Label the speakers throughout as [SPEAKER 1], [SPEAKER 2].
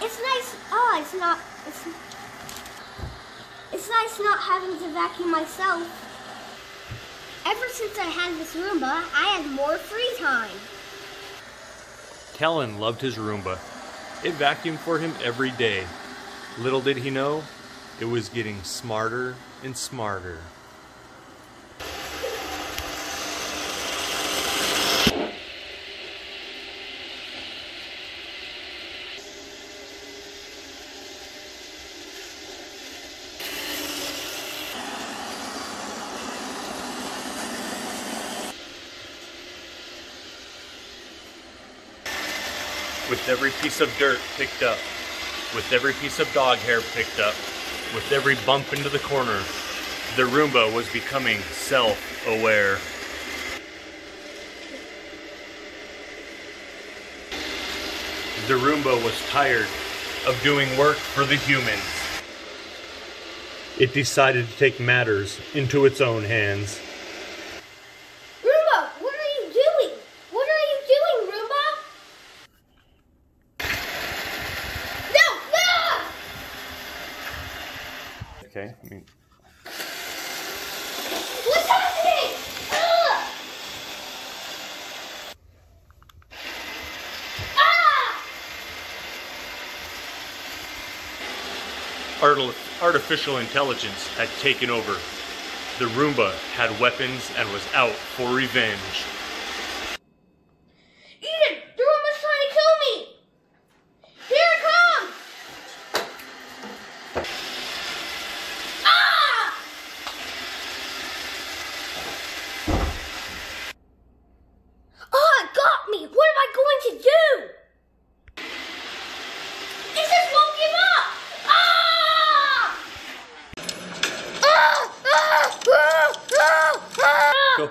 [SPEAKER 1] it's nice. Oh, not. It's, it's nice not having to vacuum myself. Ever since I had this Roomba, I had more free time.
[SPEAKER 2] Kellen loved his Roomba. It vacuumed for him every day. Little did he know, it was getting smarter and smarter. With every piece of dirt picked up, with every piece of dog hair picked up, with every bump into the corner, the Roomba was becoming self-aware. The Roomba was tired of doing work for the humans. It decided to take matters into its own hands.
[SPEAKER 1] Roomba, what are you doing? What are you doing, Roomba? No, no!
[SPEAKER 2] Okay, I mean,
[SPEAKER 1] What's happening? Ugh! Ah!
[SPEAKER 2] arti- artificial intelligence had taken over. The Roomba had weapons and was out for revenge.
[SPEAKER 1] Eden, the Roomba's trying to kill me! Here it comes! Ah! Oh, it got me! What am I going to do? It just won't give up! Ah! Ah! Ah! Ah! Ah! Ah!
[SPEAKER 2] Go.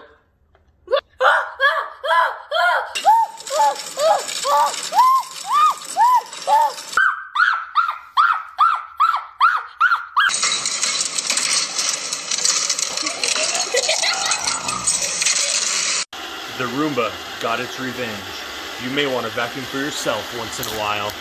[SPEAKER 2] The Roomba got its revenge. You may want to vacuum for yourself once in a while.